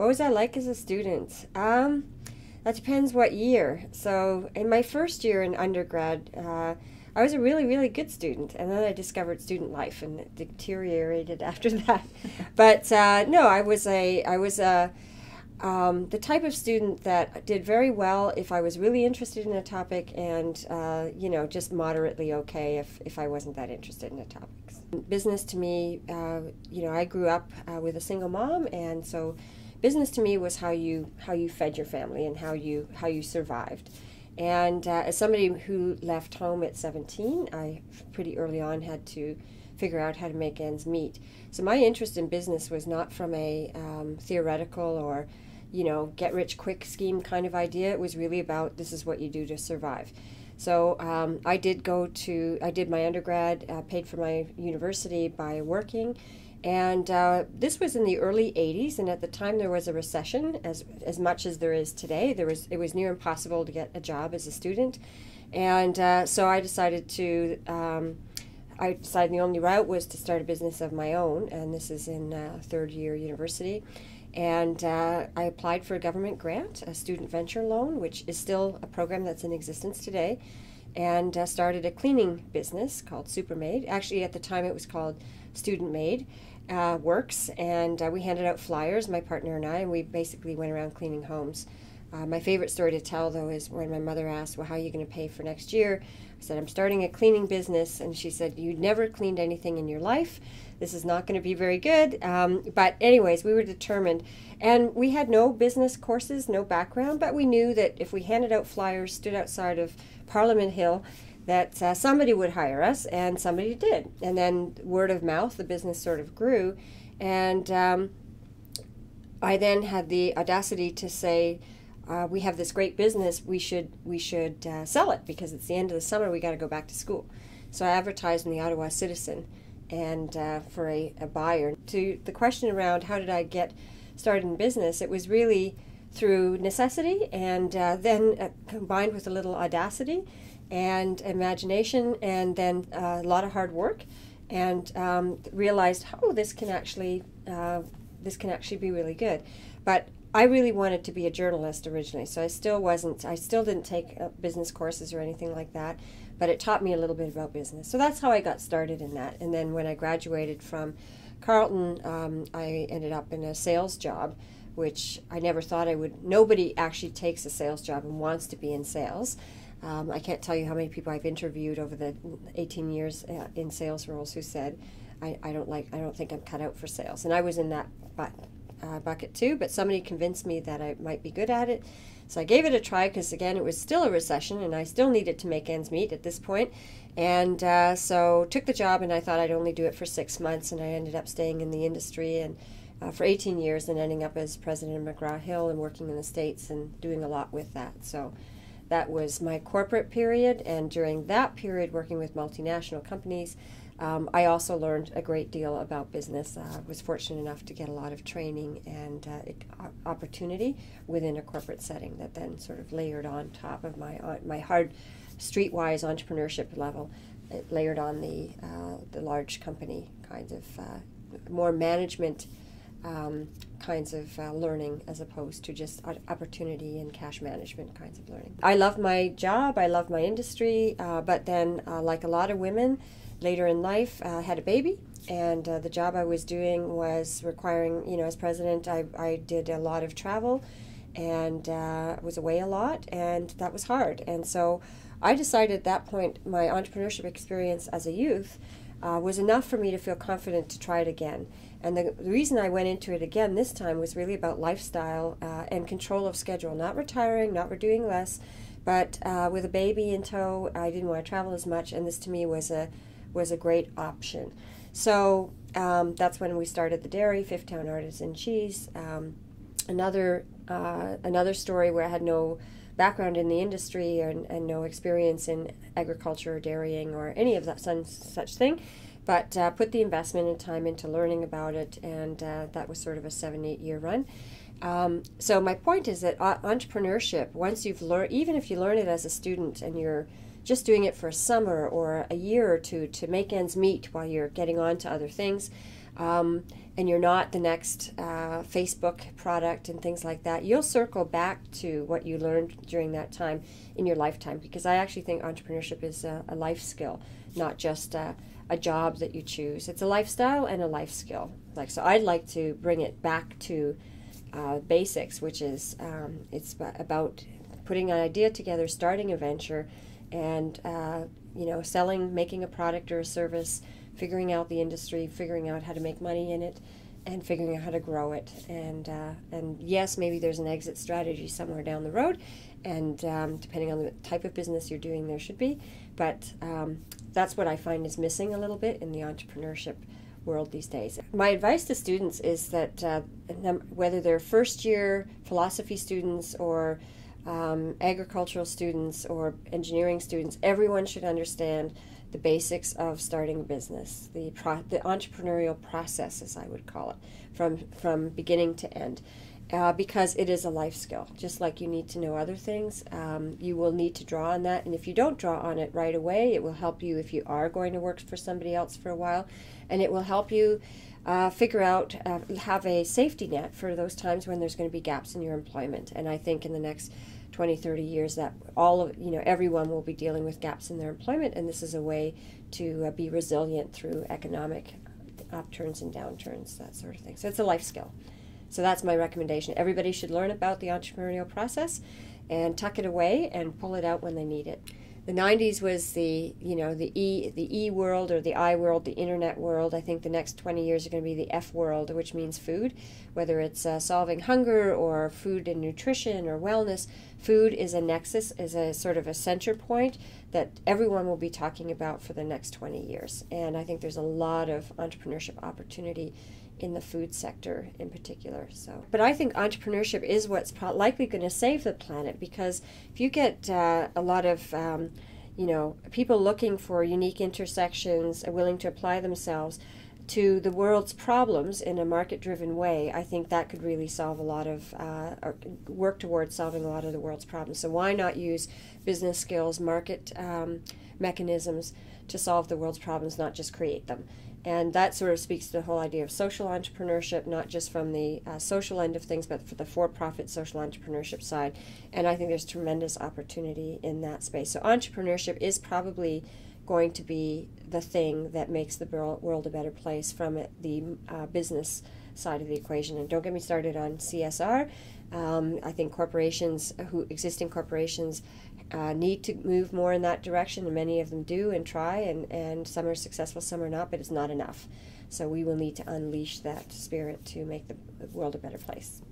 What was I like as a student? Um, that depends what year. So, in my first year in undergrad, uh, I was a really, really good student, and then I discovered student life, and it deteriorated after that. but uh, no, I was a, I was a, um, the type of student that did very well if I was really interested in a topic, and uh, you know, just moderately okay if if I wasn't that interested in the topics. Business to me, uh, you know, I grew up uh, with a single mom, and so business to me was how you how you fed your family and how you how you survived. And uh, as somebody who left home at 17, I pretty early on had to figure out how to make ends meet. So my interest in business was not from a um, theoretical or you know get rich quick scheme kind of idea. It was really about this is what you do to survive. So um, I did go to I did my undergrad, uh, paid for my university by working and uh, this was in the early 80s, and at the time there was a recession, as, as much as there is today. There was, it was near impossible to get a job as a student. And uh, so I decided to, um, I decided the only route was to start a business of my own, and this is in uh, third year university. And uh, I applied for a government grant, a student venture loan, which is still a program that's in existence today, and uh, started a cleaning business called Supermade. Actually, at the time it was called Student Made uh, works, and uh, we handed out flyers, my partner and I, and we basically went around cleaning homes. Uh, my favorite story to tell, though, is when my mother asked, Well, how are you going to pay for next year? I said, I'm starting a cleaning business. And she said, You never cleaned anything in your life. This is not going to be very good. Um, but, anyways, we were determined. And we had no business courses, no background, but we knew that if we handed out flyers, stood outside of Parliament Hill, that uh, somebody would hire us, and somebody did. And then word of mouth, the business sort of grew. And um, I then had the audacity to say, uh, we have this great business. We should we should uh, sell it because it's the end of the summer. We got to go back to school. So I advertised in the Ottawa Citizen, and uh, for a, a buyer. To the question around how did I get started in business, it was really through necessity, and uh, then uh, combined with a little audacity and imagination, and then uh, a lot of hard work, and um, realized, oh, this can actually uh, this can actually be really good. But I really wanted to be a journalist originally, so I still wasn't. I still didn't take uh, business courses or anything like that, but it taught me a little bit about business. So that's how I got started in that. And then when I graduated from Carleton, um, I ended up in a sales job, which I never thought I would. Nobody actually takes a sales job and wants to be in sales. Um, I can't tell you how many people I've interviewed over the 18 years uh, in sales roles who said, I, I don't like, I don't think I'm cut out for sales. And I was in that uh, bucket too, but somebody convinced me that I might be good at it. So I gave it a try because, again, it was still a recession and I still needed to make ends meet at this point. And uh, so took the job and I thought I'd only do it for six months and I ended up staying in the industry and uh, for 18 years and ending up as president of McGraw Hill and working in the States and doing a lot with that. So that was my corporate period, and during that period, working with multinational companies, um, I also learned a great deal about business. I uh, was fortunate enough to get a lot of training and uh, opportunity within a corporate setting that then sort of layered on top of my uh, my hard streetwise entrepreneurship level. It layered on the uh, the large company kinds of uh, more management um, kinds of uh, learning as opposed to just opportunity and cash management kinds of learning. I love my job, I love my industry, uh, but then, uh, like a lot of women later in life, uh, had a baby. And uh, the job I was doing was requiring, you know, as president, I, I did a lot of travel and uh, was away a lot, and that was hard. And so I decided at that point, my entrepreneurship experience as a youth was enough for me to feel confident to try it again and the, the, reason I went into it again this time was really about lifestyle uh, and control of schedule. Not retiring, not doing less, but uh, with a baby in tow, I didn't want to travel as much, and this to me was a was a great option. So um, that's when we started the dairy, Fifth Town Artisan Cheese. Um, another uh, another story where I had no background in the industry and, and no experience in agriculture or dairying or any of that such thing but uh, put the investment and time into learning about it, and uh, that was sort of a seven, eight year run. Um, so my point is that uh, entrepreneurship, once you've learned, even if you learn it as a student and you're just doing it for a summer or a year or two to make ends meet while you're getting on to other things, um, and you're not the next uh, Facebook product and things like that, you'll circle back to what you learned during that time in your lifetime. Because I actually think entrepreneurship is a, a life skill, not just a, a job that you choose. It's a lifestyle and a life skill. Like so, I'd like to bring it back to uh, basics, which is um, it's about putting an idea together, starting a venture, and uh, you know, selling, making a product or a service, figuring out the industry, figuring out how to make money in it, and figuring out how to grow it. And uh, and yes, maybe there's an exit strategy somewhere down the road, and um, depending on the type of business you're doing, there should be. But um, that's what I find is missing a little bit in the entrepreneurship world these days. My advice to students is that uh, whether they're first year philosophy students or um, agricultural students or engineering students, everyone should understand the basics of starting a business, the pro- the entrepreneurial process, as I would call it, from from beginning to end, uh, because it is a life skill. Just like you need to know other things, um, you will need to draw on that, and if you don't draw on it right away, it will help you if you are going to work for somebody else for a while, and it will help you. Uh, figure out, uh, have a safety net for those times when there's going to be gaps in your employment. And I think in the next 20, 30 years that all of, you know, everyone will be dealing with gaps in their employment, and this is a way to uh, be resilient through economic upturns and downturns, that sort of thing. So it's a life skill. So that's my recommendation. Everybody should learn about the entrepreneurial process and tuck it away and pull it out when they need it the 90s was the you know the e the e world or the i world the internet world i think the next 20 years are going to be the f world which means food whether it's uh, solving hunger or food and nutrition or wellness food is a nexus is a sort of a center point that everyone will be talking about for the next 20 years and i think there's a lot of entrepreneurship opportunity in the food sector in particular. So, but I think entrepreneurship is what's likely going to save the planet because if you get uh, a lot of um, you know people looking for unique intersections and willing to apply themselves to the world's problems in a market-driven way, I think that could really solve a lot of uh, or work towards solving a lot of the world's problems. So why not use business skills, market um, mechanisms to solve the world's problems, not just create them? And that sort of speaks to the whole idea of social entrepreneurship, not just from the uh, social end of things, but for the for profit social entrepreneurship side. And I think there's tremendous opportunity in that space. So, entrepreneurship is probably going to be the thing that makes the world a better place from the uh, business side of the equation. And don't get me started on CSR. Um, I think corporations, who existing corporations, uh, need to move more in that direction, and many of them do and try, and, and some are successful, some are not, but it's not enough. So we will need to unleash that spirit to make the world a better place.